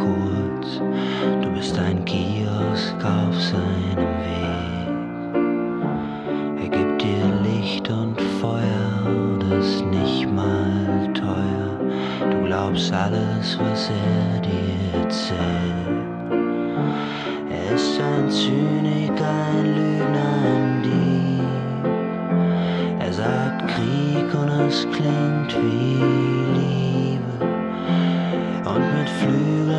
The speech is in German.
kurz, du bist ein Kiosk auf seinem Weg. Er gibt dir Licht und Feuer, das nicht mal teuer. Du glaubst alles, was er dir erzählt. Er ist ein Zyniker, ein Lügner, ein Dieb. Er sagt Krieg und es klingt wie Liebe. und mit Flügeln.